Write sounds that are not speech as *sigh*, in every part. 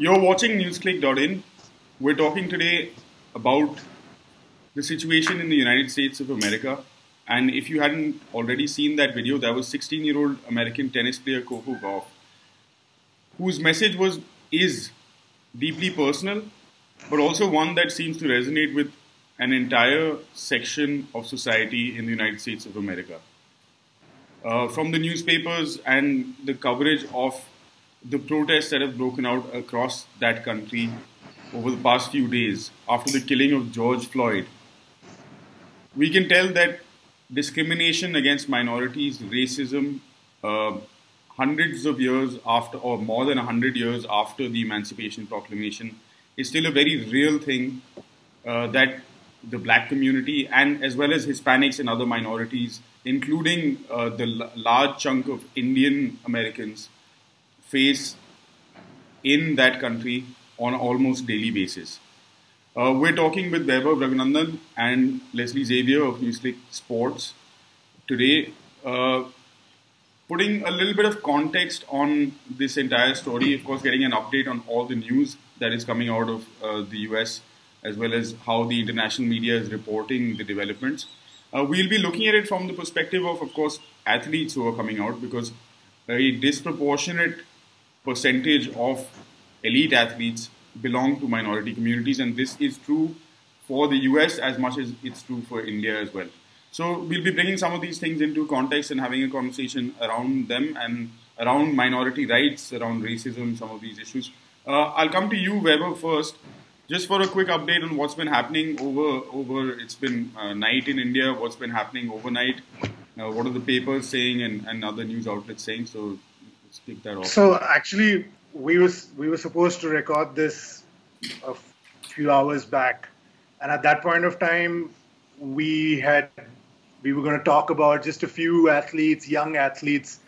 You're watching newsclick.in. We're talking today about the situation in the United States of America. And if you hadn't already seen that video, that was 16 year old American tennis player Coco Gauff, whose message was is deeply personal, but also one that seems to resonate with an entire section of society in the United States of America. Uh, from the newspapers and the coverage of the protests that have broken out across that country over the past few days after the killing of George Floyd, we can tell that discrimination against minorities, racism, uh, hundreds of years after, or more than 100 years after the Emancipation Proclamation, is still a very real thing uh, that the black community and as well as Hispanics and other minorities, including uh, the large chunk of Indian Americans, face in that country on almost daily basis. Uh, we're talking with Vaibhav Raghunandan and Leslie Xavier of Newsclick Sports today, uh, putting a little bit of context on this entire story. Of course, getting an update on all the news that is coming out of uh, the US, as well as how the international media is reporting the developments. Uh, we'll be looking at it from the perspective of, of course, athletes who are coming out because a disproportionate percentage of elite athletes belong to minority communities, and this is true for the US as much as it's true for India as well. So we'll be bringing some of these things into context and having a conversation around them and around minority rights, around racism, some of these issues. Uh, I'll come to you, Vaibhav, first, just for a quick update on what's been happening over over. It's been uh, night in India. What's been happening overnight? Uh, what are the papers saying and, and other news outlets saying? So let's that off. So actually, we was we were supposed to record this a few hours back, and at that point of time, we had we were going to talk about just a few athletes, young athletes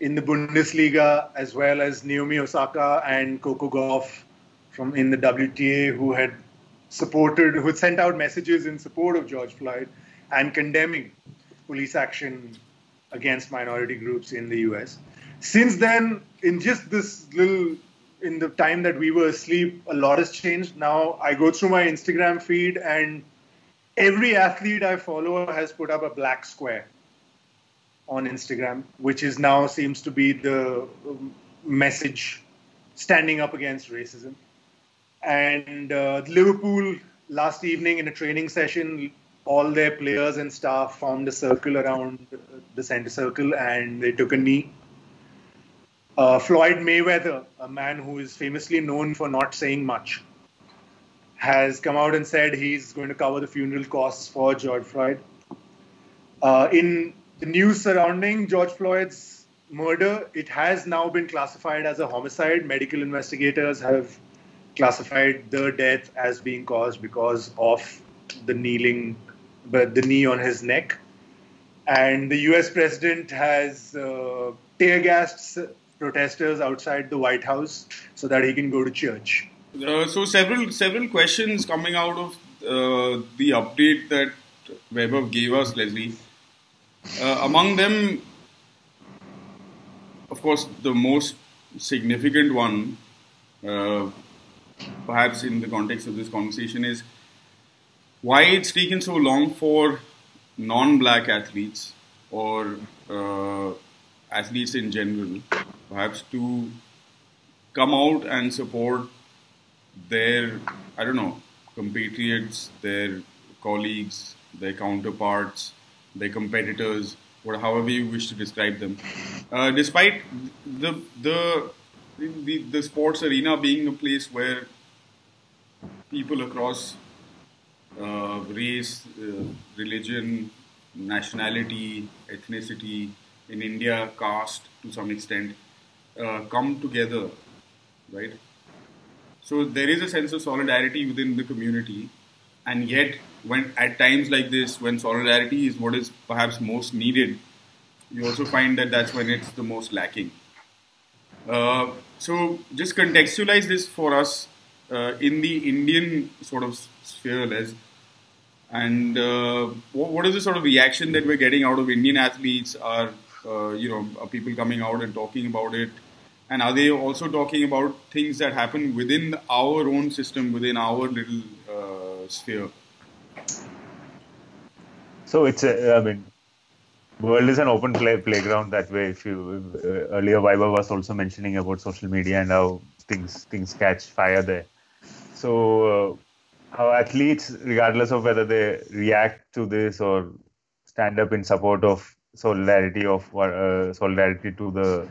in the Bundesliga, as well as Naomi Osaka and Coco Gauff from in the WTA, who had supported, who had sent out messages in support of George Floyd and condemning police action against minority groups in the US. Since then, in just this little in the time that we were asleep, a lot has changed. Now I go through my Instagram feed and every athlete I follow has put up a black square on Instagram, which is now seems to be the um, message standing up against racism. And uh, Liverpool last evening in a training session, all their players and staff formed a circle around the center circle and they took a knee. Uh, Floyd Mayweather, a man who is famously known for not saying much, has come out and said he's going to cover the funeral costs for George Floyd. Uh, in the news surrounding George Floyd's murder, it has now been classified as a homicide. Medical investigators have classified the death as being caused because of the kneeling, but the knee on his neck. And the U.S. president has uh, tear gassed protesters outside the White House so that he can go to church. Uh, so several several questions coming out of uh, the update that Vaibhav gave us, Leslie. Uh, among them, of course, the most significant one, uh, perhaps in the context of this conversation, is why it's taken so long for non-black athletes or uh, athletes in general, perhaps to come out and support their, I don't know, compatriots, their colleagues, their counterparts, their competitors, or however you wish to describe them. Uh, despite the, the the the sports arena being a place where people across uh, race, uh, religion, nationality, ethnicity, in India, caste to some extent, uh, come together, right? So there is a sense of solidarity within the community, and yet, when at times like this, when solidarity is what is perhaps most needed, you also find that that's when it's the most lacking. Uh, so just contextualize this for us uh, in the Indian sort of sphere, Les. And uh, what, what is the sort of reaction that we're getting out of Indian athletes? Are uh, you know are people coming out and talking about it? And are they also talking about things that happen within our own system, within our little uh, sphere? So it's a, I mean, world is an open play playground that way. If you uh, earlier, Vaibhav was also mentioning about social media and how things things catch fire there. So uh, how athletes, regardless of whether they react to this or stand up in support of solidarity of uh, solidarity to the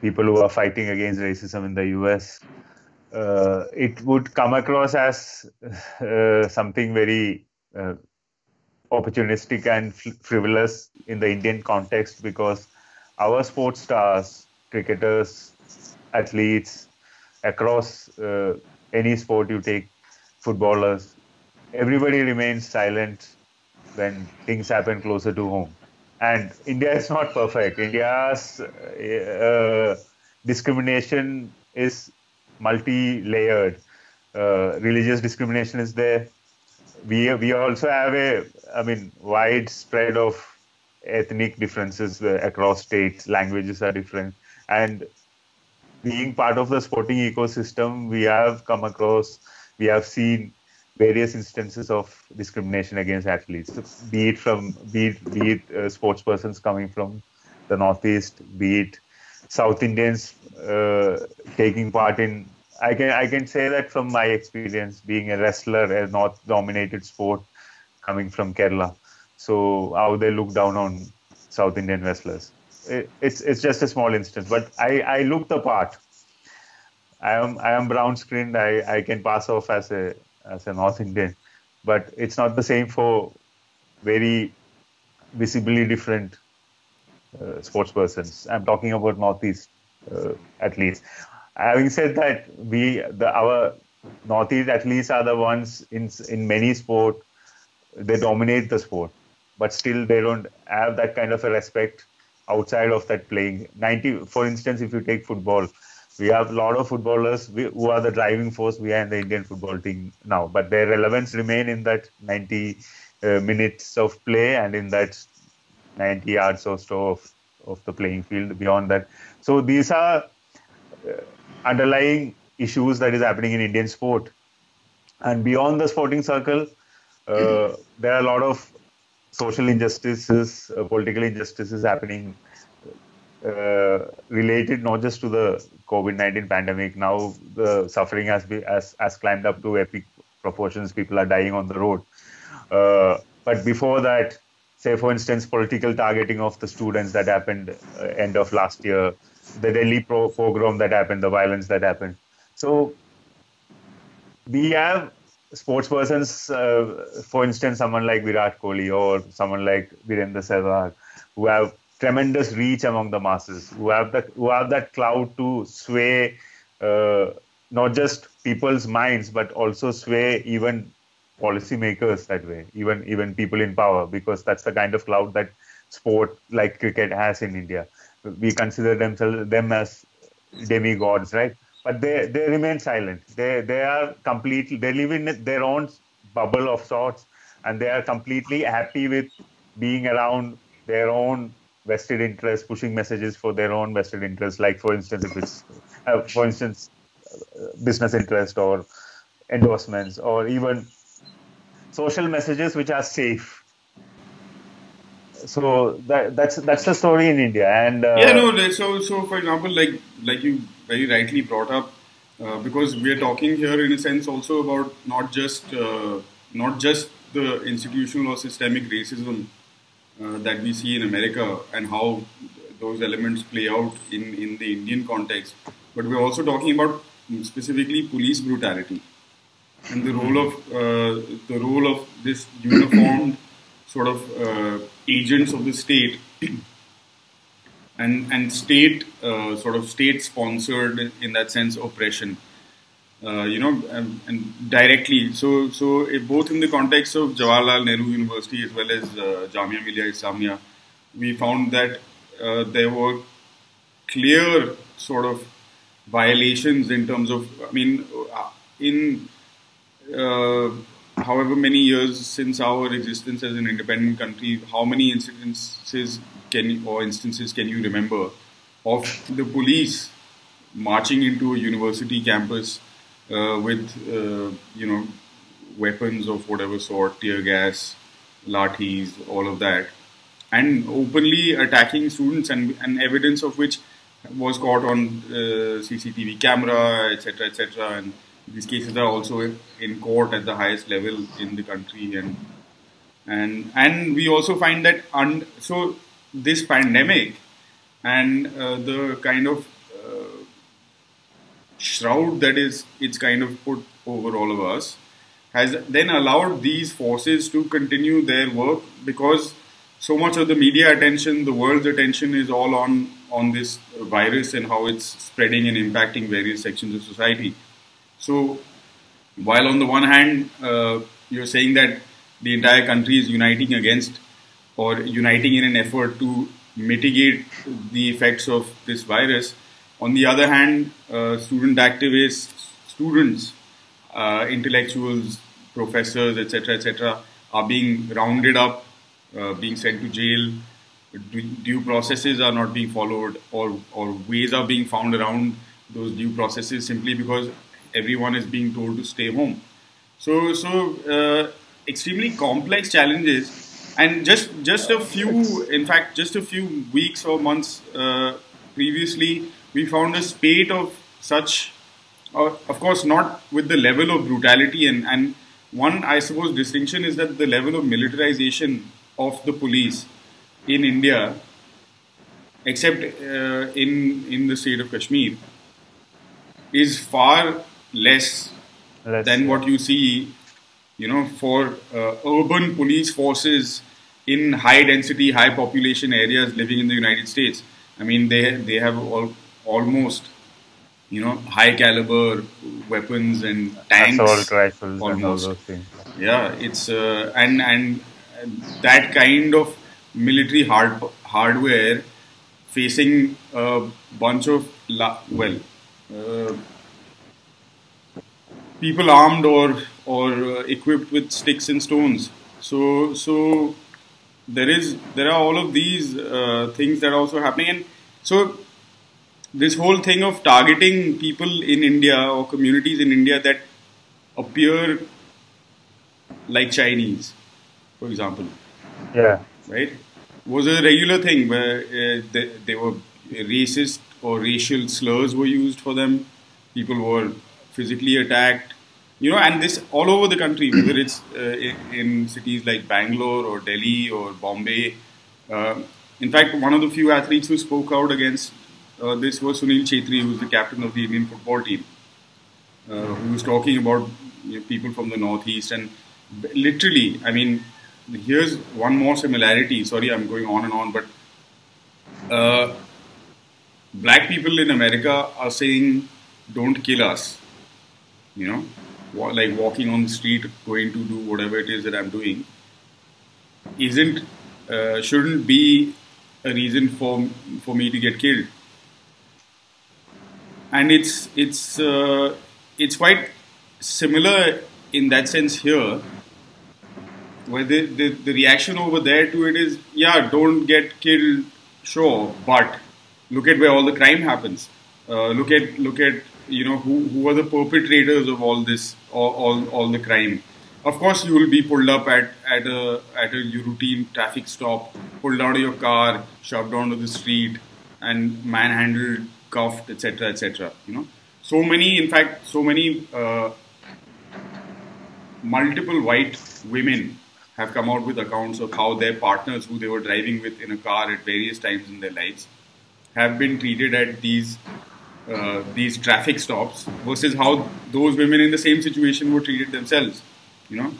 people who are fighting against racism in the US, uh, it would come across as uh, something very uh, opportunistic and frivolous in the Indian context because our sports stars, cricketers, athletes across uh, any sport you take, footballers, everybody remains silent when things happen closer to home. And India is not perfect. India's uh, discrimination is multi-layered. Uh, religious discrimination is there. We we also have a I mean widespread of ethnic differences uh, across states. Languages are different, and being part of the sporting ecosystem, we have come across, we have seen various instances of discrimination against athletes, be it from be it, be it uh, sports persons coming from the northeast, be it South Indians uh, taking part in. I can I can say that from my experience, being a wrestler, a north-dominated sport, coming from Kerala. So how they look down on South Indian wrestlers. It, it's it's just a small instance, but I I look the part. I am I am brown skinned. I, I can pass off as a as a North Indian, but it's not the same for very visibly different uh, sports persons. I'm talking about Northeast uh, athletes. Having said that, we the our Northeast athletes are the ones in in many sport they dominate the sport, but still they don't have that kind of a respect outside of that playing. 90, for instance, if you take football, we have a lot of footballers who are the driving force behind the Indian football team now, but their relevance remain in that 90 uh, minutes of play and in that 90 yards or so of, of the playing field beyond that. So these are uh, underlying issues that is happening in Indian sport. And beyond the sporting circle, uh, there are a lot of social injustices, uh, political injustices happening uh, related not just to the COVID-19 pandemic. Now the suffering has been, has, has climbed up to epic proportions. People are dying on the road. Uh, but before that, say for instance, political targeting of the students that happened uh, end of last year, the Delhi pro- pogrom that happened, the violence that happened. So we have sports persons, uh, for instance, someone like Virat Kohli or someone like Virender Sehwag, who have tremendous reach among the masses, who have that who have that cloud to sway uh, not just people's minds but also sway even policymakers that way, even even people in power, because that's the kind of cloud that sport like cricket has in India. We consider themselves them as demigods, right? But they they remain silent. They they are completely they live in their own bubble of sorts, and they are completely happy with being around their own vested interest, pushing messages for their own vested interest. Like, for instance, if it's, uh, for instance, uh, business interest or endorsements or even social messages which are safe. So that, that's that's the story in India. And uh, yeah, no. So so for example, like like you very rightly brought up, uh, because we are talking here in a sense also about not just uh, not just the institutional or systemic racism that we see in America and how those elements play out in, in the Indian context. But we're also talking about specifically police brutality and the role of uh, the role of this uniformed sort of uh, agents of the state *clears throat* and and state uh, sort of state sponsored in that sense oppression uh, you know, and, and, directly. So, so both in the context of Jawaharlal Nehru University as well as uh, Jamia Millia Islamia, we found that uh, there were clear sort of violations in terms of, I mean, uh, in uh, however many years since our existence as an independent country, how many incidences can you, or instances can you remember of the police marching into a university campus with uh, you know weapons of whatever sort, tear gas, lathis, all of that, and openly attacking students, and, and evidence of which was caught on uh, CCTV camera, etc., etc. And these cases are also in court at the highest level in the country, and and and we also find that un- so this pandemic and uh, the kind of uh, shroud that is it's kind of put over all of us has then allowed these forces to continue their work because so much of the media attention, the world's attention is all on on this virus and how it's spreading and impacting various sections of society. So, while on the one hand uh, you're saying that the entire country is uniting against or uniting in an effort to mitigate the effects of this virus, on the other hand, uh, student activists, students, uh, intellectuals, professors, etc., etc., are being rounded up, uh, being sent to jail. Due processes are not being followed, or or ways are being found around those due processes simply because everyone is being told to stay home. So so uh, extremely complex challenges, and just just a few, in fact, just a few weeks or months uh, previously, we found a spate of such. Uh, of course, not with the level of brutality and and one, I suppose, distinction is that the level of militarization of the police in India, except uh, in in the state of Kashmir, is far less, less than yeah. what you see, you know, for uh, urban police forces in high density, high population areas living in the United States. I mean, they they have all, almost you know, high caliber weapons and tanks, assault rifles, almost. and all those things. Yeah, it's uh, and and that kind of military hard hardware facing a bunch of la- well uh, people armed or or uh, equipped with sticks and stones. So so there is there are all of these uh, things that are also happening, and so this whole thing of targeting people in India or communities in India that appear like Chinese, for example. Yeah. Right? Was a regular thing where uh, they, they were racist or racial slurs were used for them. People were physically attacked. You know, and this all over the country, *clears throat* whether it's uh, in, in, cities like Bangalore or Delhi or Bombay. Uh, in fact, one of the few athletes who spoke out against uh, this was Sunil Chhetri, who is the captain of the Indian football team, uh, who was talking about you know, people from the northeast and literally, I mean, here's one more similarity. Sorry, I'm going on and on, but uh, black people in America are saying, "Don't kill us," you know, like walking on the street, going to do whatever it is that I'm doing, isn't uh, shouldn't be a reason for for me to get killed and it's it's uh, it's quite similar in that sense here where the, the, the reaction over there to it is yeah don't get killed sure but look at where all the crime happens. Uh, look at look at you know who, who are the perpetrators of all this all, all, all the crime. Of course you will be pulled up at, at a at a routine traffic stop pulled out of your car shoved onto the street and manhandled cuffed, etc., etc. You know, so many, in fact, so many uh, multiple white women have come out with accounts of how their partners, who they were driving with in a car at various times in their lives, have been treated at these uh, these traffic stops versus how those women in the same situation were treated themselves. You know.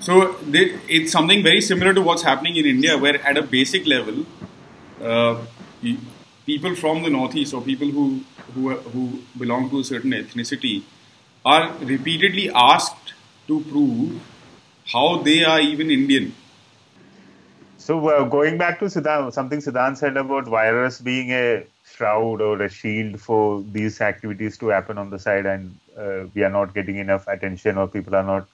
So they, it's something very similar to what's happening in India, where at a basic level, uh, people from the northeast or people who who who belong to a certain ethnicity are repeatedly asked to prove how they are even Indian. So uh, going back to Siddhanth, something Siddhanth said about virus being a shroud or a shield for these activities to happen on the side, and uh, we are not getting enough attention, or people are not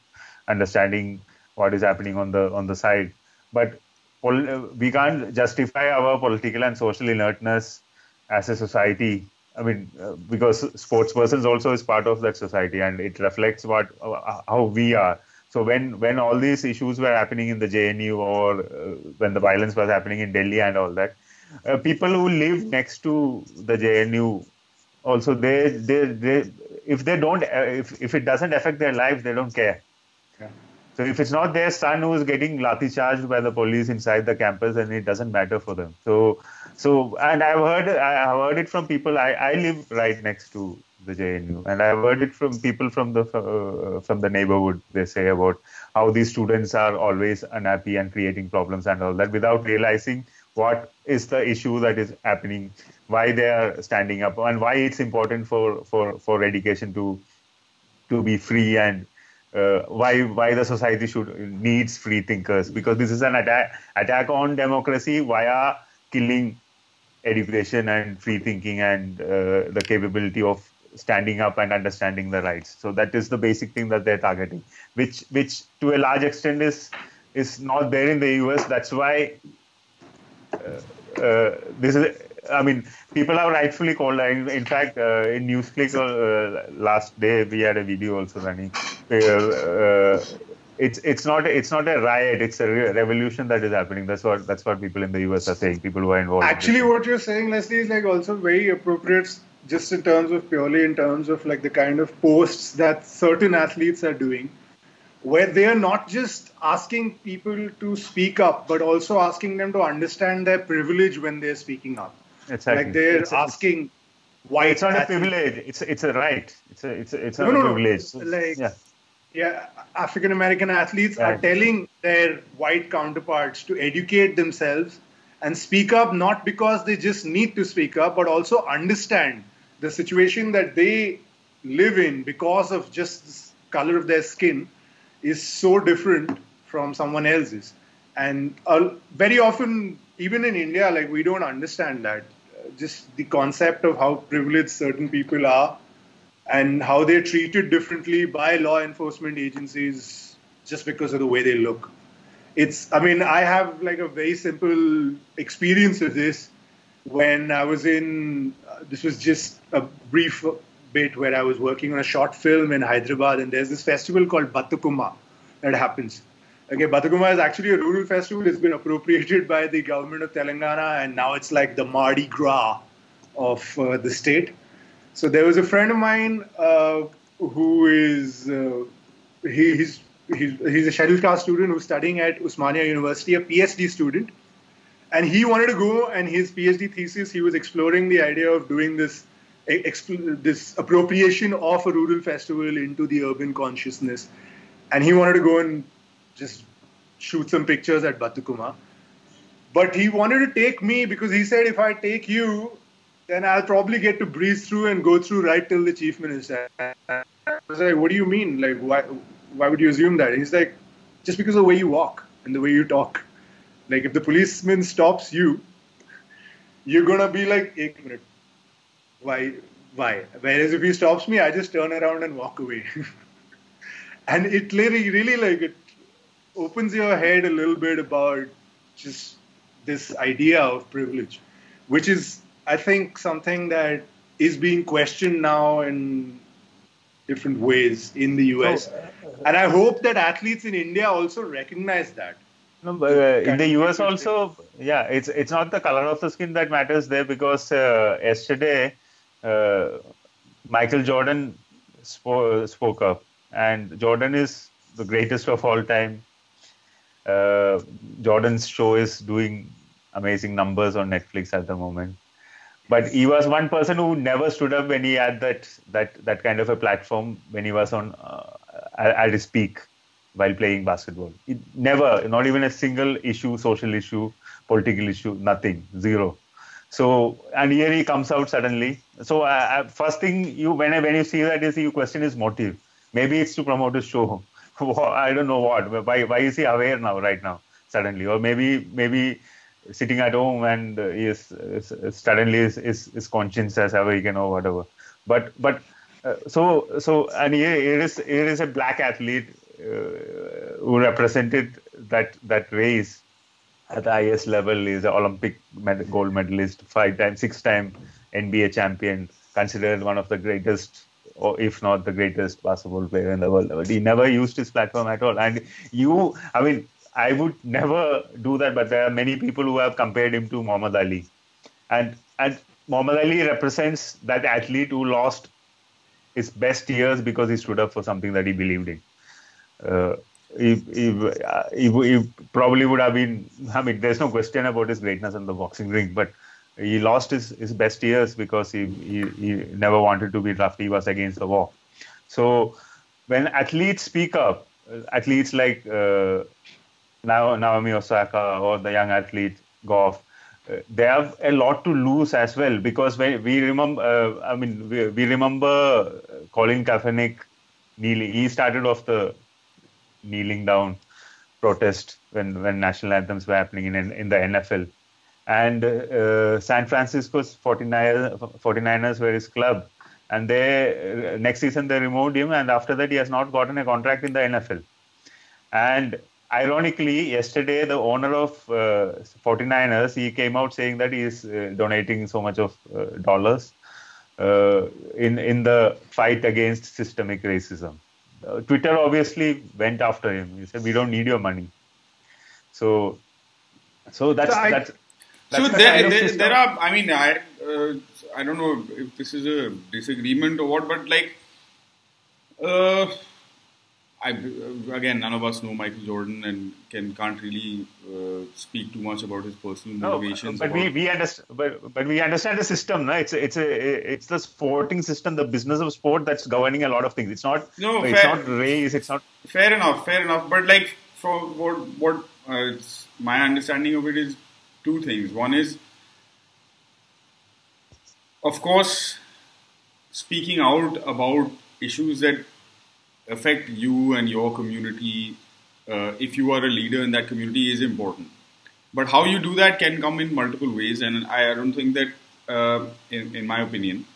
understanding what is happening on the on the side. But we can't justify our political and social inertness as a society. I mean, uh, because sports persons also is part of that society, and it reflects what uh, how we are. So when when all these issues were happening in the JNU or uh, when the violence was happening in Delhi and all that, uh, people who live next to the JNU also they they they if they don't uh, if if it doesn't affect their lives they don't care. Yeah. So if it's not their son who is getting lathi charged by the police inside the campus, then it doesn't matter for them. So so and I've heard I've heard it from people. I I live right next to the JNU, and I've heard it from people from the uh, from the neighborhood. They say about how these students are always unhappy and creating problems and all that without realizing what is the issue that is happening, why they are standing up, and why it's important for for for education to to be free and uh, why why the society should needs free thinkers because this is an attack attack on democracy via killing education and free thinking and uh, the capability of standing up and understanding the rights so that is the basic thing that they're targeting which which to a large extent is is not there in the US that's why uh, uh, this is I mean, people have rightfully called. In, in fact, uh, in NewsClick uh, last day we had a video also running. It's it's not it's not a riot. It's a re- revolution that is happening. That's what that's what people in the US are saying. People who are involved. Actually, in what you're saying, Leslie, is like also very appropriate, just in terms of purely in terms of like the kind of posts that certain athletes are doing, where they are not just asking people to speak up, but also asking them to understand their privilege when they're speaking up. Exactly. Like they're It's asking why it's not a privilege. It's it's a right. It's a it's a, it's not No, a no, no. privilege. Like- yeah. Yeah, African American athletes are telling their white counterparts to educate themselves and speak up not because they just need to speak up, but also understand the situation that they live in because of just the color of their skin is so different from someone else's. And uh, very often, even in India, like we don't understand that. Uh, Just the concept of how privileged certain people are and how they're treated differently by law enforcement agencies just because of the way they look. It's, I mean, I have like a very simple experience of this when I was in, uh, this was just a brief bit where I was working on a short film in Hyderabad, and there's this festival called Bathukamma that happens. Okay, Bathukamma is actually a rural festival. It's been appropriated by the government of Telangana, and now it's like the Mardi Gras of uh, the state. So there was a friend of mine uh, who is uh, he, he's, he's he's a scheduled class student who's studying at Osmania University, a PhD student, and he wanted to go. And his PhD thesis, he was exploring the idea of doing this e- expl- this appropriation of a rural festival into the urban consciousness, and he wanted to go and just shoot some pictures at Bathukamma. But he wanted to take me because he said if I take you, then I'll probably get to breeze through and go through right till the chief minister. I was like, what do you mean? Like, why, why would you assume that? He's like, just because of the way you walk and the way you talk. Like, if the policeman stops you, you're gonna be like, eight minute. Why? Why? Whereas if he stops me, I just turn around and walk away. *laughs* and it really, really like it opens your head a little bit about just this idea of privilege, which is, I think, something that is being questioned now in different ways in the US. and I hope that athletes in India also recognize that. No, but, uh, in the US also, yeah, it's it's not the color of the skin that matters there because uh, yesterday uh, Michael Jordan spo- spoke up, and Jordan is the greatest of all time. Uh, Jordan's show is doing amazing numbers on Netflix at the moment. But he was one person who never stood up when he had that that that kind of a platform when he was on uh, at his peak while playing basketball. It never, not even a single issue, social issue, political issue, nothing, zero. So and here he comes out suddenly. So uh, uh, first thing you when I, when you see that is you question his motive. Maybe it's to promote his show. *laughs* I don't know what. Why why is he aware now right now suddenly? Or maybe maybe sitting at home and uh, he is, is, is suddenly his, his, his conscience as ever he can or whatever. But but uh, so so and here is here is a black athlete uh, who represented that that race at the highest level is an Olympic gold medalist, five time, six time NBA champion, considered one of the greatest, or if not the greatest basketball player in the world. But he never used his platform at all. And you, I mean, I would never do that, but there are many people who have compared him to Muhammad Ali. And and Muhammad Ali represents that athlete who lost his best years because he stood up for something that he believed in. Uh, he, he, uh, he, he, probably would have been. I mean, there's no question about his greatness in the boxing ring, but he lost his, his best years because he, he, he never wanted to be drafted. He was against the war. So when athletes speak up, athletes like uh, Naomi Osaka or the young athlete Gauff, uh, they have a lot to lose as well because when we remember, uh, I mean, we, we remember Colin Kaepernick kneeling. He started off the kneeling down protest when, when national anthems were happening in in the NFL. And uh, San Francisco's 49ers, 49ers were his club. And they uh, next season they removed him, and after that he has not gotten a contract in the NFL. And ironically, yesterday the owner of uh, 49ers he came out saying that he is uh, donating so much of uh, dollars uh, in in the fight against systemic racism. Uh, Twitter obviously went after him. He said, "We don't need your money." So, so that's so I, that's. that's so the there, there, there, are. I mean, I uh, I don't know if this is a disagreement or what, but like, uh, I, again, none of us know Michael Jordan and can can't really uh, speak too much about his personal motivations. No, but we, we understand, but, but we understand the system. No? It's a, it's a it's the sporting system, the business of sport that's governing a lot of things. It's not no, it's fair, not race. It's not fair enough, fair enough. But like for what what uh, it's my understanding of it is two things. One is, of course, speaking out about issues that affect you and your community uh, if you are a leader in that community is important. But how you do that can come in multiple ways, and I, don't think that, uh, in, in, my opinion,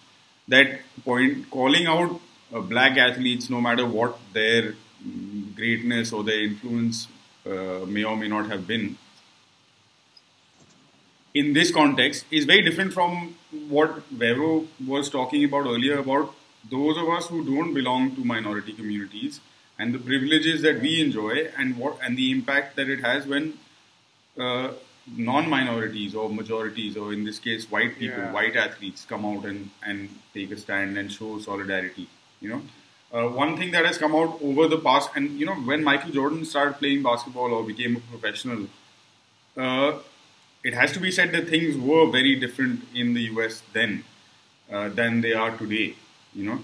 that point calling out uh, black athletes, no matter what their greatness or their influence uh, may or may not have been, in this context is very different from what Vero was talking about earlier about those of us who don't belong to minority communities and the privileges that we enjoy and what and the impact that it has when uh, non-minorities or majorities or in this case white people yeah. white athletes come out and and take a stand and show solidarity you know uh, one thing that has come out over the past and you know when michael jordan started playing basketball or became a professional uh, it has to be said that things were very different in the us then uh, than they are today you know.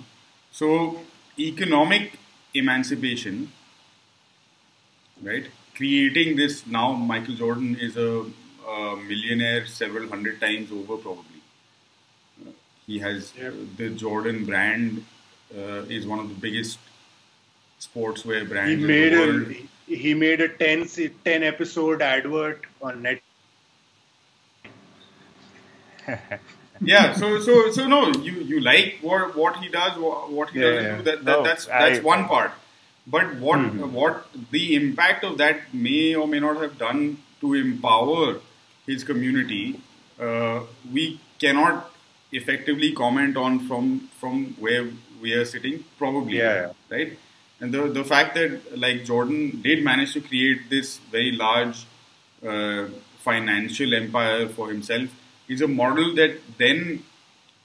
So economic emancipation right creating this now michael jordan is a, a millionaire several hundred times over probably. Uh, he has yep. uh, the jordan brand uh, is one of the biggest sportswear brands he made a he made a 10, 10 episode advert on net *laughs* yeah so so so no you you like what what he does what, what he yeah, doesn't yeah. do that, that no, that's that's I, one part but what mm-hmm. what the impact of that may or may not have done to empower his community uh, we cannot effectively comment on from from where we are sitting probably yeah, right and the the fact that like jordan did manage to create this very large uh, financial empire for himself is a model that then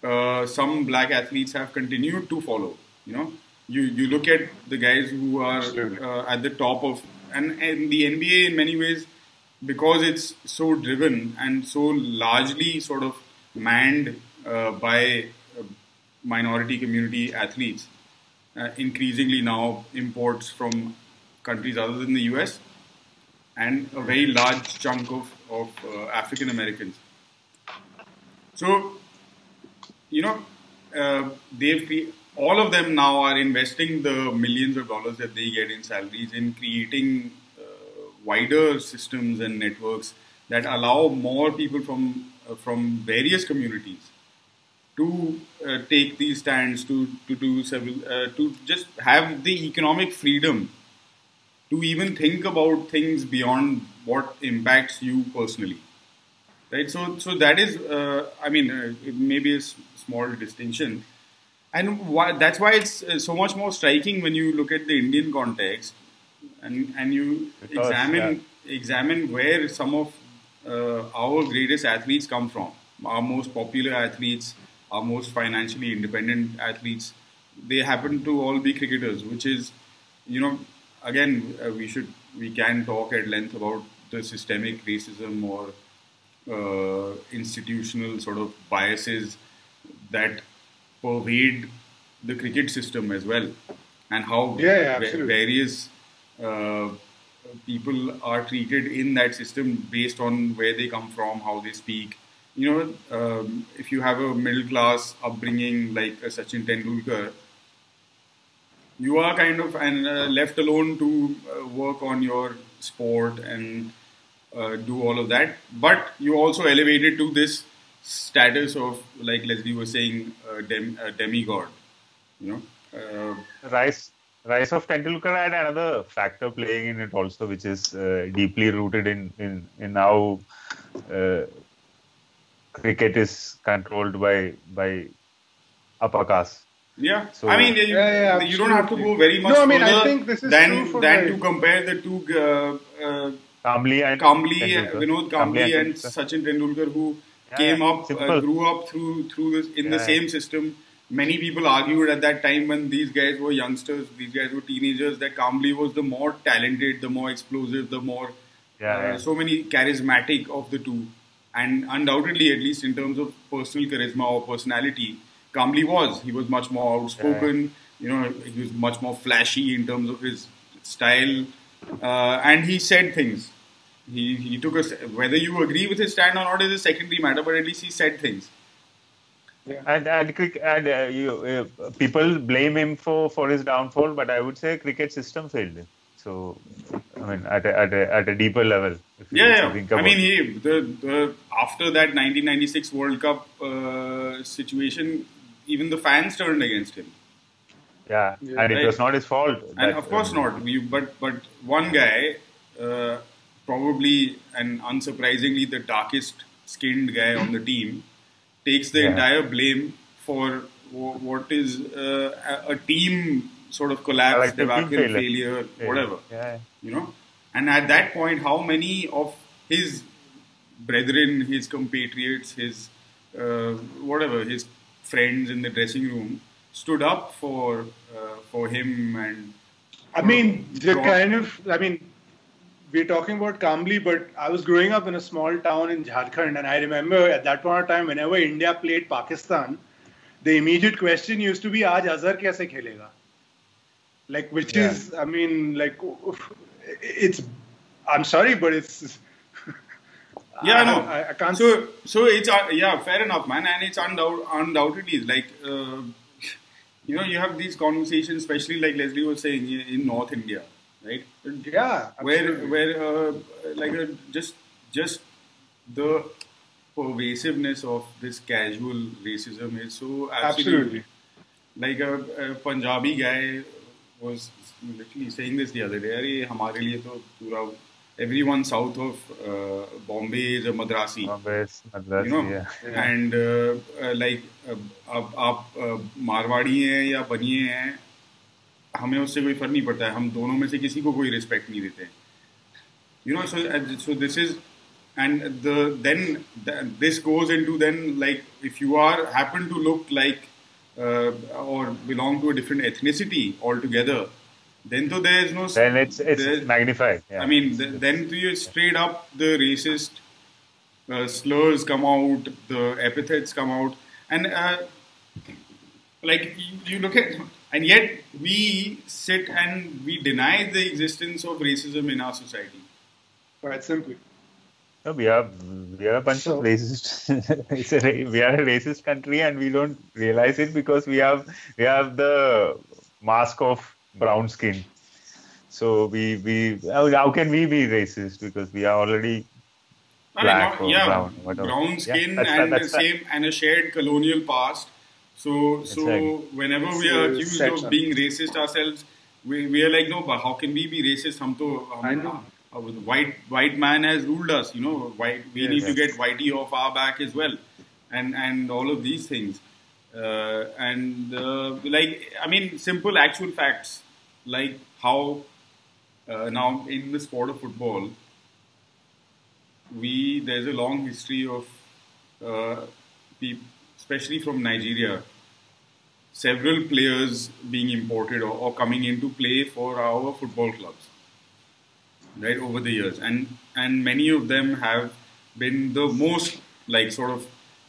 uh, some black athletes have continued to follow. You know, you you look at the guys who are uh, at the top of and, and the NBA in many ways because it's so driven and so largely sort of manned uh, by uh, minority community athletes. Uh, increasingly now imports from countries other than the US and a very large chunk of, of uh, African Americans. So, you know, uh, they've all of them now are investing the millions of dollars that they get in salaries in creating uh, wider systems and networks that allow more people from uh, from various communities to uh, take these stands to to do several uh, to just have the economic freedom to even think about things beyond what impacts you personally right? So, so that is, uh, I mean, uh, maybe a s- small distinction, and why, that's why it's uh, so much more striking when you look at the Indian context, and and you Because, examine examine where some of uh, our greatest athletes come from, our most popular athletes, our most financially independent athletes. They happen to all be cricketers, which is, you know, again, uh, we should we can talk at length about the systemic racism or uh, institutional sort of biases that pervade the cricket system as well, and how Yeah, yeah, various uh, people are treated in that system based on where they come from, how they speak. You know, um, if you have a middle class upbringing like a Sachin Tendulkar, you are kind of and uh, left alone to uh, work on your sport and uh, do all of that. But you also elevated to this status of, like Leslie was saying, uh, dem- uh, demigod. You know, uh, rise rise of Tendulkar had another factor playing in it also, which is uh, deeply rooted in in in how uh, cricket is controlled by by upper caste. Yeah, So- I mean, you, Yeah, yeah, you don't have to go very much No, I mean, I think this is than true for than like- to compare the two uh, and Tendulkar. Vinod Kambli and Tendulkar. Sachin Tendulkar, who Yeah, came up, uh, grew up through through this, in the Yeah. same system. Many people argued at that time when these guys were youngsters, these guys were teenagers, that Kambli was the more talented, the more explosive, the more Yeah, uh, yeah. so many charismatic of the two. And undoubtedly, at least in terms of personal charisma or personality, Kambli was. He was much more outspoken. You know, he was much more flashy in terms of his style, uh, and he said things. He he took a Whether you agree with his stand or not is a secondary matter, but at least he said things. And and, cric- and uh, you, uh, people blame him for, for his downfall, but I would say cricket system failed him. So, I mean, at a, at a, at a deeper level. If you- you Yeah, think yeah. I mean, he the, the after that 1996 World Cup uh, situation, even the fans turned against him. yeah, Yeah. and it was not his fault. and that, of course um, not. We, but but one guy, uh, probably and unsurprisingly the darkest skinned guy on the team, takes the Yeah. entire blame for wh- what is uh, a, a team sort of collapse, Like the team debacle, failure. failure, Yeah. whatever. Yeah. You know, and at that point, how many of his brethren, his compatriots, his uh, whatever, his friends in the dressing room stood up for uh, for him and I mean, the kind of, I mean, we're talking about Kambli, but I was growing up in a small town in Jharkhand, and I remember at that point of time, whenever India played Pakistan, the immediate question used to be, "Aaj Azhar kaise khelega?" Like, which Yeah. is, I mean, like, it's, I'm sorry, but it's. *laughs* Yeah, I, know. I, I can't. So, so it's uh, yeah, fair enough, man, and it's undoubt, undoubtedly like uh, *laughs* you know you have these conversations, especially like Leslie was saying in, in North India, right? yeah, absolutely. where where uh, like a, just just the pervasiveness of this casual racism is so absolutely. absolutely. like a, a Punjabi guy was literally saying this the other day. अरे हमारे लिए तो पूरा everyone south of uh, Bombay is a Madrasi. Bombay, Madras, you know, yeah. and uh, uh, like uh, अब आप uh, Marwari हैं या बनिए हैं हमें उससे कोई फ़र्क नहीं पड़ता है। हम दोनों में से किसी को कोई रिस्पेक्ट नहीं देते। You know so so this is and the then this goes into then like if you are happen to look like or belong to a different ethnicity all together then तो there is no magnified I mean then slurs come out the epithets come out and like you look at and yet we sit and we deny the existence of racism in our society. Quite simply. No, we are we are a bunch So- of racists. *laughs* a, we are a racist country, and we don't realize it because we have we have the mask of brown skin. So we we how, how can we be racist because we are already I mean, Black not- or yeah, brown, whatever. brown Yeah, skin that's and right, that's the same and a shared colonial past. So, so whenever we are accused of being racist ourselves, we, we are like, no, but how can we be racist? Hum to, I know. Uh, white white man has ruled us. You know, white, we yes, need yes. to get whitey off our back as well, and and all of these things. Uh, and uh, like, I mean, simple actual facts like how uh, now in the sport of football, we there's a long history of uh, people, especially from Nigeria, several players being imported or, or coming into play for our football clubs, right over the years, and and many of them have been the most like sort of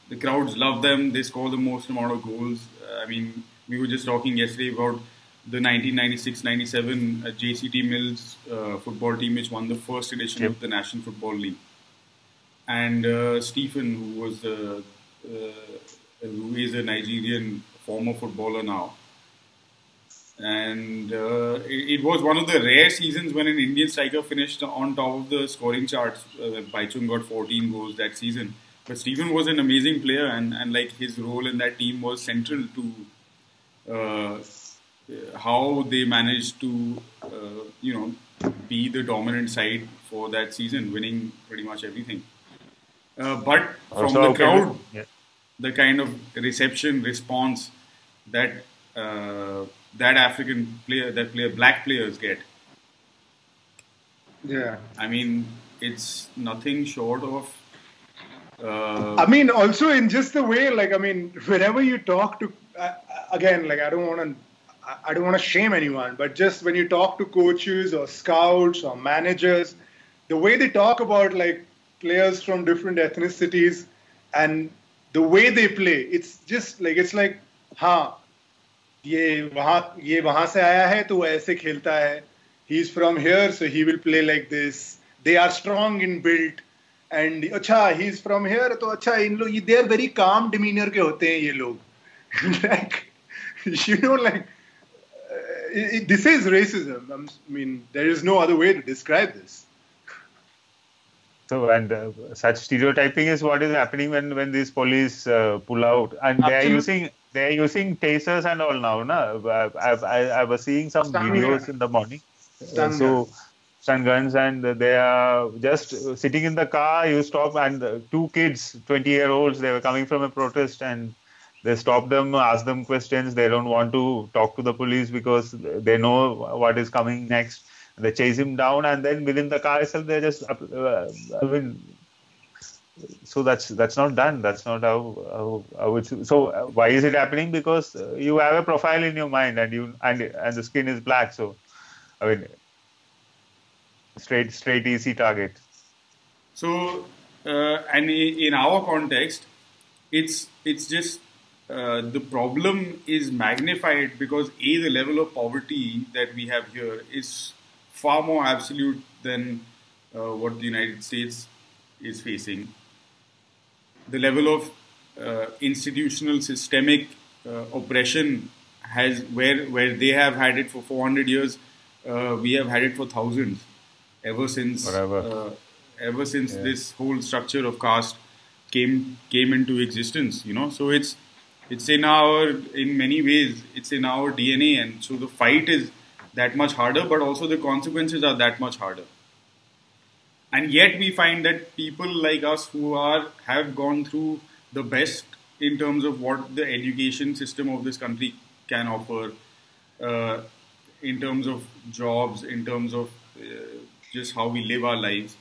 the crowds love them. They score the most amount of goals. Uh, I mean, we were just talking yesterday about the 1996-97 uh, JCT Mills uh, football team, which won the first edition Yep. of the National Football League, and uh, Stephen, who was uh, uh, who is a Nigerian former footballer now. And uh, it, it was one of the rare seasons when an Indian striker finished on top of the scoring charts. Uh, Baichung got 14 goals that season. But Stephen was an amazing player, and, and like his role in that team was central to uh, how they managed to, uh, you know, be the dominant side for that season, winning pretty much everything. Uh, but from Also, the okay, crowd, yeah. The kind of reception response that uh, that African player, that player, black players get. Yeah. I mean, it's nothing short of. Uh, I mean, also in just the way, like, I mean, whenever you talk to, uh, again, like, I don't want to, I don't want to shame anyone, but just when you talk to coaches or scouts or managers, the way they talk about like players from different ethnicities and the way they play, it's just like it's like, हाँ, ये वहाँ ये वहाँ से आया है तो वो ऐसे खेलता है. He's from here, so he will play like this. They are strong in build. And अच्छा ही इज फ्रॉम हियर तो अच्छा इन लोग दे आर वेरी काम डिमीनियर के होते हैं ये लोग like you know like this is racism. I mean, there is no other way to describe this. So and uh, such stereotyping is what is happening when when these police uh, pull out and they are using they are using tasers and all now. Na? I, I, I was seeing some Stun videos gun. in the morning. Stun so guns. stun guns and they are just sitting in the car. You stop and two kids, 20 year olds, they were coming from a protest and they stop them, ask them questions. They don't want to talk to the police because they know what is coming next. They chase him down, and then within the car itself, they just. Uh, I mean, so that's that's not done. That's not how how, how it's. So uh, why is it happening? Because uh, you have a profile in your mind, and you and and the skin is black. So, I mean, straight straight easy target. So, uh, and in our context, it's it's just uh, the problem is magnified because a the level of poverty that we have here is far more absolute than uh, what the United States is facing. The level of uh, institutional systemic uh, oppression has where where they have had it for 400 years, uh, we have had it for thousands ever since Forever. uh, ever since Yeah. this whole structure of caste came came into existence you know so it's it's in our in many ways it's in our dna and so the fight is that much harder but also the consequences are that much harder. And yet we find that people like us who are have gone through the best in terms of what the education system of this country can offer uh, in terms of jobs in terms of uh, just how we live our lives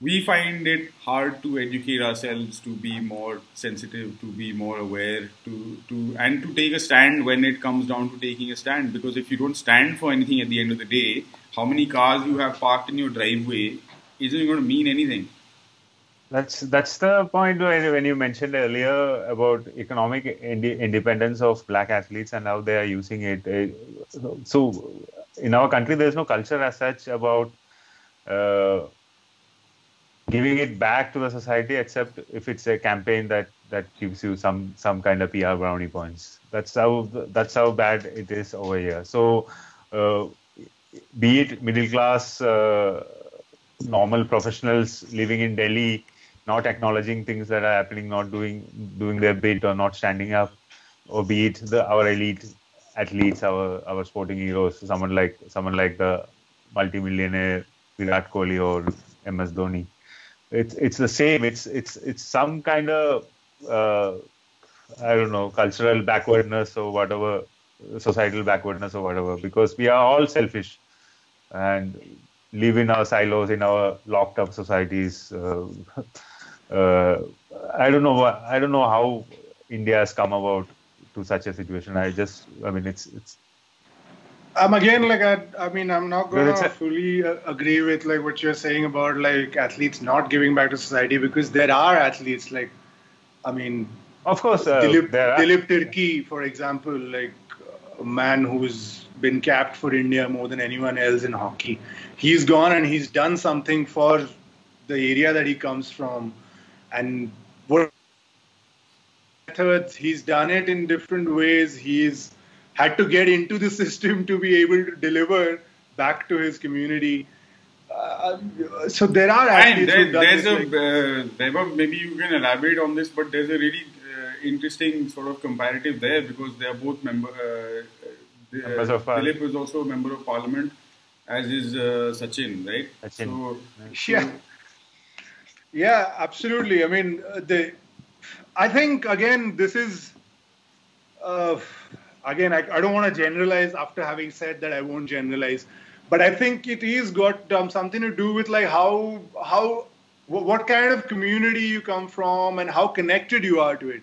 we find it hard to educate ourselves to be more sensitive to be more aware to to and to take a stand when it comes down to taking a stand because if you don't stand for anything at the end of the day how many cars you have parked in your driveway isn't going to mean anything That's that's the point when, you mentioned earlier about economic independence of black athletes and how they are using it. Uh, So, in our country, there is no culture as such about uh, giving it back to the society, except if it's a campaign that that gives you some some kind of PR brownie points. That's how that's how bad it is over here. So, uh, be it middle class. Uh, normal professionals living in Delhi not acknowledging things that are happening, not doing doing their bit or not standing up, or be it the our elite athletes, our our sporting heroes, someone like someone like the multimillionaire Virat Kohli or MS Dhoni. It's it's the same. It's it's it's some kind of uh, I don't know cultural backwardness or whatever, societal backwardness or whatever. Because we are all selfish and live in our silos in our locked up societies. Uh, uh, I don't know. I don't know how India has come about to such a situation. I just, I mean, it's it's Um, again, like I, I mean, I'm not going to fully uh, agree with like what you're saying about like athletes not giving back to society because there are athletes like, I mean, of course uh, Dilip, Dilip Tirki, for example, like a man who's been capped for India more than anyone else in hockey. He's gone and he's done something for the area that he comes from, and what methods he's done it in different ways. He's had to get into the *laughs* system to be able to deliver back to his community. Uh, so there are And athletes there, who've done there's this, a, like- uh, Vaibhav, maybe you can elaborate on this, but there's a really uh, interesting sort of comparative there because they are both member. Uh, the, Members of Parliament. Dilip is also a member of parliament, as is uh, Sachin, right? Sachin. So, Yeah. Yeah, absolutely. I mean, uh, the, I think again, this is, uh, again, I, I don't want to generalize. After having said that, I won't generalize. But I think it is got um, something to do with like how how wh- what kind of community you come from and how connected you are to it.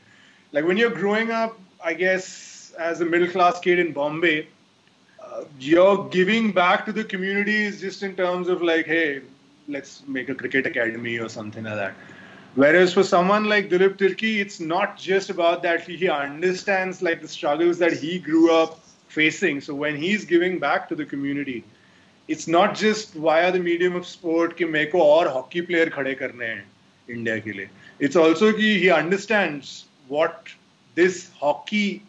Like when you're growing up, I guess as a middle class kid in Bombay, uh, you're giving back to the community is just in terms of like, hey, let's make a cricket academy or something like that. Whereas for someone like Dilip Tirki, it's not just about that. He understands like the struggles that he grew up facing. So when he's giving back to the community, it's not just via the medium of sport कि मेरे को और hockey player खड़े करने हैं India के लिए. It's also कि he understands what this hockey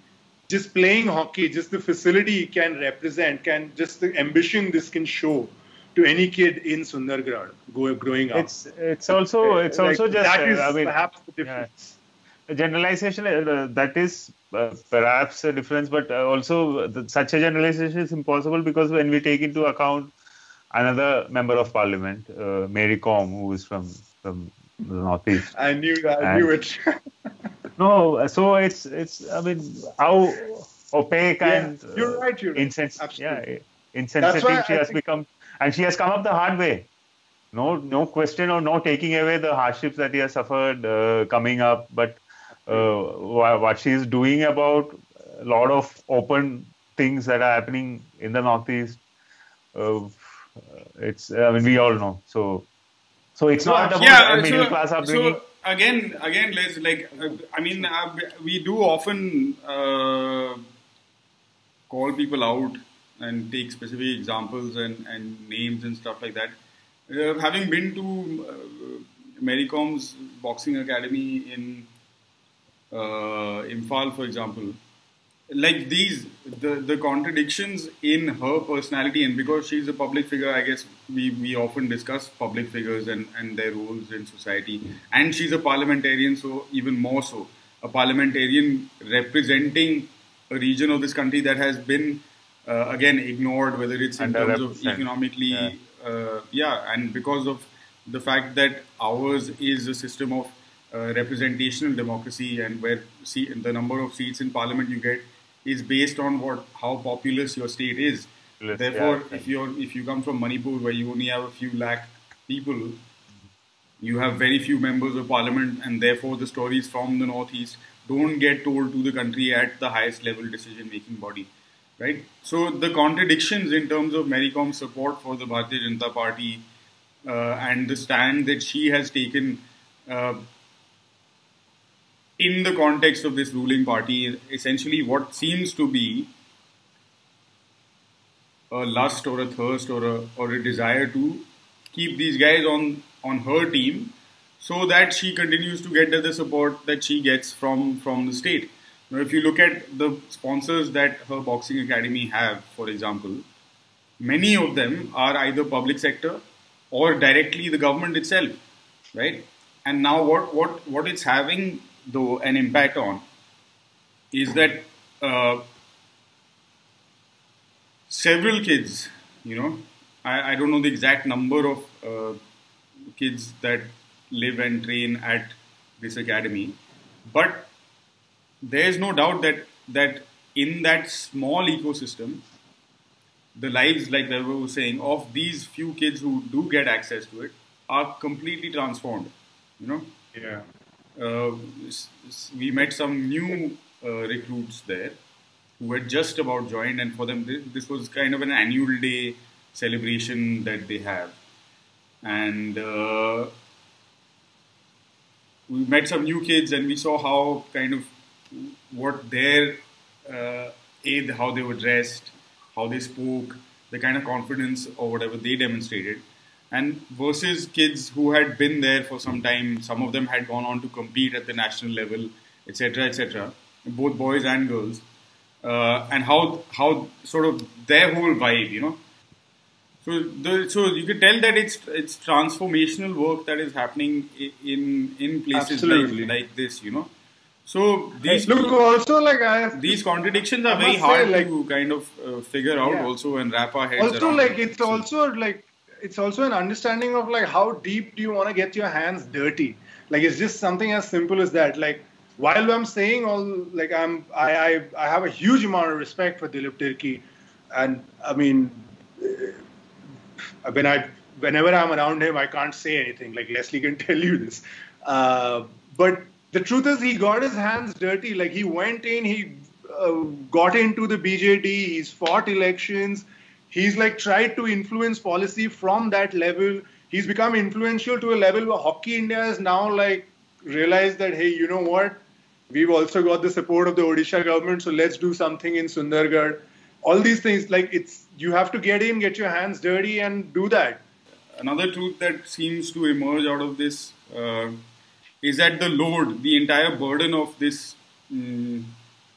just playing hockey, just the facility can represent, can just the ambition this can show to any kid in Sundargarh go, growing up. it's it's also it's Like, also just that uh, I mean, perhaps the difference. a generalization uh, that is uh, perhaps a difference, but uh, also the, such a generalization is impossible because when we take into account another member of parliament, uh, Mary Kom, who is from from the northeast. I knew that. I And- knew it. *laughs* No, so it's it's I mean how opaque Yeah, and uh, you're right, you're right. insens- yeah, insensitive she I has think- become, and she has come up the hard way. No, no question or no taking away the hardships that he has suffered uh, coming up, but uh, what she is doing about a lot of open things that are happening in the northeast. Uh, it's I mean we all know so. So it's not about yeah, a middle so, class upbringing. so again, again, let's like, I mean, uh, we do often uh, call people out and take specific examples and, and names and stuff like that. Uh, having been to uh, Mary Kom's boxing academy in uh, Imphal, for example, like these the the contradictions in her personality and because she's a public figure i guess we we often discuss public figures and and their roles in society and she's a parliamentarian so even more so a parliamentarian representing a region of this country that has been uh, again ignored whether it's in terms of economically Yeah. uh, yeah and because of the fact that ours is a system of uh, representational democracy and where see, the number of seats in parliament you get is based on what how populous your state is. Therefore, yeah. if you're if you come from Manipur where you only have a few lakh people, you have very few members of parliament, and therefore the stories from the northeast don't get told to the country at the highest level decision making body. Right? So the contradictions in terms of Mary Kom's support for the Bharatiya Janata Party uh, and the stand that she has taken uh, in the context of this ruling party, essentially what seems to be a lust or a thirst or a or a desire to keep these guys on on her team so that she continues to get the support that she gets from from the state. Now, if you look at the sponsors that her boxing academy have, for example, many of them are either public sector or directly the government itself, right? And now what what what it's having though an impact on is that uh, several kids, you know, I, I don't know the exact number of uh, kids that live and train at this academy, but there is no doubt that that in that small ecosystem, the lives, like Vaibhav was saying, of these few kids who do get access to it are completely transformed. You know. Yeah. Uh, we met some new uh, recruits there who had just about joined, and for them, this, this, was kind of an annual day celebration that they have. And uh, we met some new kids, and we saw how kind of what their uh, aid, how they were dressed, how they spoke, the kind of confidence or whatever they demonstrated. And versus kids who had been there for some time some of them had gone on to compete at the national level etc etc both boys and girls uh, and how how sort of their whole vibe you know. So the, so you could tell that it's it's transformational work that is happening in in places like, like this you know so these look also like I these contradictions are very hard say, like, to kind of uh, figure out yeah. also and wrap our heads also like it's so. also like it's also an understanding of like how deep do you want to get your hands dirty? Like it's just something as simple as that. Like while i'm saying all like i'm i i, I have a huge amount of respect for dilip tirki and i mean uh, when i whenever i'm around him i can't say anything. Like leslie can *laughs* tell you this. Uh, but the truth is he got his hands dirty like he went in he uh, got into the bjd he's fought elections he's like tried to influence policy from that level. He's become influential to a level where Hockey India has now like realized that hey, you know what? We've also got the support of the Odisha government, so let's do something in Sundargarh. All these things, like it's you have to get in, get your hands dirty, and do that. Another truth that seems to emerge out of this uh, is that the load, the entire burden of this um,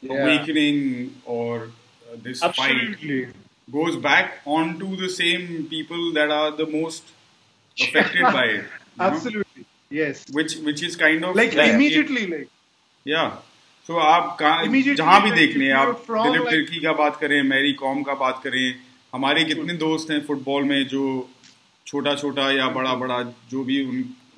yeah. awakening or uh, this Absolutely. fight goes back onto the same people that are the most affected by it. *laughs* Absolutely, know? yes. Which which is kind of like, like immediately, it, like yeah. So आप जहाँ भी देख लें आप दिलीप तिर्की का बात करें Mary com का बात करें हमारे कितने दोस्त हैं फुटबॉल में जो छोटा छोटा या बड़ा बड़ा जो भी उन,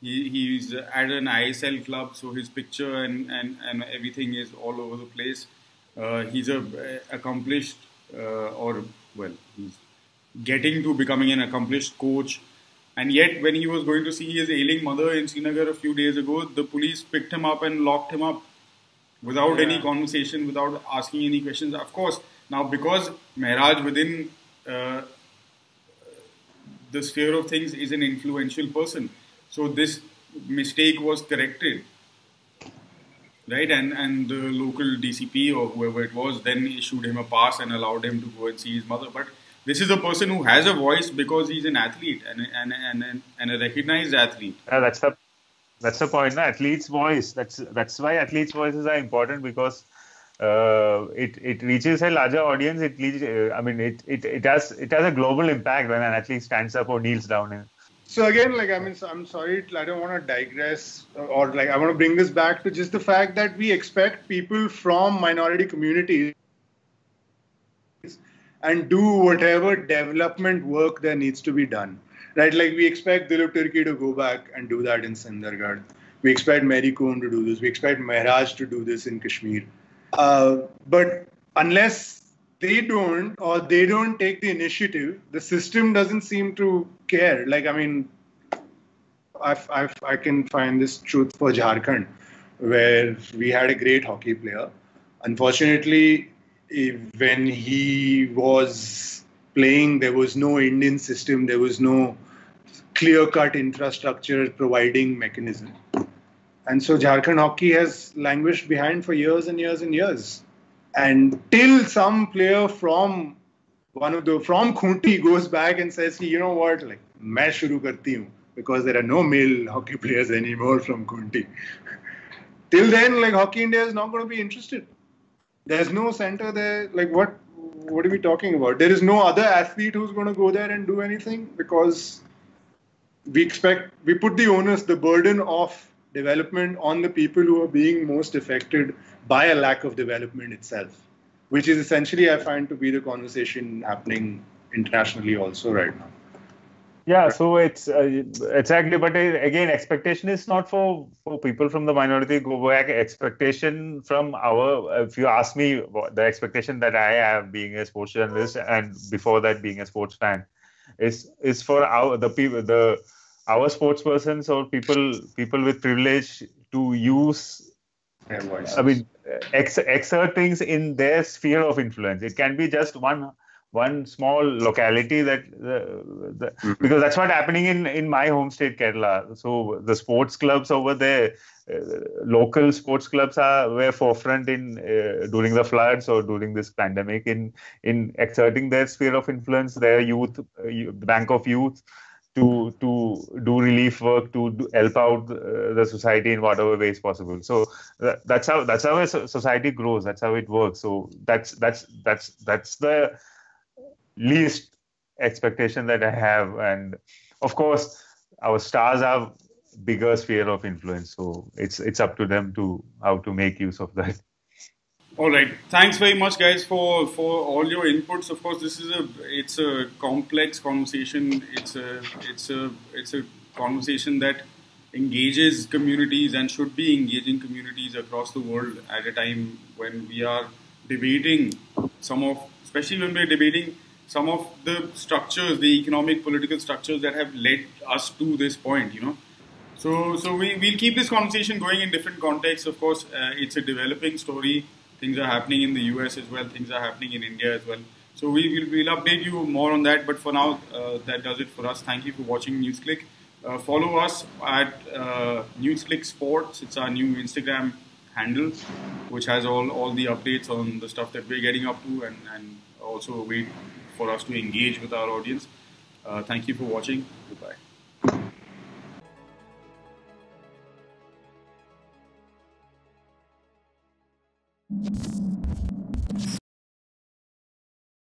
He, he's at an ISL club, so his picture and, and, and everything is all over the place. Uh, he's a accomplished, uh, or well, he's getting to becoming an accomplished coach. And yet, when he was going to see his ailing mother in Srinagar a few days ago, the police picked him up and locked him up without yeah. any conversation, without asking any questions. Of course, now because Mehraj within uh, the sphere of things is an influential person, so this mistake was corrected right? And and the local DCP or whoever it was then issued him a pass and allowed him to go and see his mother. But this is a person who has a voice because he's an athlete and and and, and a recognized athlete. Yeah, that's the that's the point. No? Athlete's voice. That's that's why athletes' voices are important because uh, it it reaches a larger audience. It leads, uh, I mean, it, it it has it has a global impact when an athlete stands up or kneels down. So again, like I mean, I'm sorry, I don't want to digress, or like I want to bring this back to just the fact that we expect people from minority communities and do whatever development work there needs to be done. Right? Like we expect Dilip Tirki to go back and do that in Sundargarh. We expect Mary Kom to do this. We expect Mehraj to do this in Kashmir. Uh, but unless they don't or they don't take the initiative, the system doesn't seem to care. Like, I mean, I've, I've, i can find this truth for Jharkhand, where we had a great hockey player. Unfortunately, when he was playing, there was no Indian system, there was no clear cut infrastructure providing mechanism. And so Jharkhand hockey has languished behind for years and years and years. And till some player from one of the from Khunti goes back and says, you know what, like मैं शुरू करती हूँ because there are no male hockey players anymore from Kunti. *laughs* Till then, like Hockey India is not going to be interested. There's no center there. Like what? What are we talking about? There is no other athlete who's going to go there and do anything because we expect we put the onus, the burden of development on the people who are being most affected by a lack of development itself, which is essentially I find to be the conversation happening internationally also right now. Yeah, so it's uh, exactly, but uh, again, expectation is not for for people from the minority. Go back, expectation from our. If you ask me, the expectation that I have being a sports journalist and before that being a sports fan, is is for our the people the our sports persons or people people with privilege to use. I mean, ex, exert things in their sphere of influence. It can be just one one small locality that the, the, mm-hmm. because that's what's happening in in my home state kerala so the sports clubs over there uh, local sports clubs are were forefront in uh, during the floods or during this pandemic in in exerting their sphere of influence their youth uh, bank of youth to to do relief work to do, help out uh, the society in whatever ways possible so that, that's how that's how a society grows that's how it works so that's that's that's that's the least expectation that I have. And of course, our stars have bigger sphere of influence, so it's it's up to them to how to make use of that. All right. Thanks very much, guys, for for all your inputs. Of course, this is a it's a complex conversation. It's a it's a it's a conversation that engages communities and should be engaging communities across the world at a time when we are debating some of, especially when we're debating some of the structures, the economic, political structures that have led us to this point, you know. So, so we, we'll keep this conversation going in different contexts. Of course, uh, it's a developing story. Things are happening in the US as well. Things are happening in India as well. So we will we'll update you more on that. But for now, uh, that does it for us. Thank you for watching NewsClick. Uh, follow us at uh, NewsClick Sports. It's our new Instagram handle, which has all, all the updates on the stuff that we're getting up to and, and also a way for us to engage with our audience. Uh, thank you for watching. Goodbye. you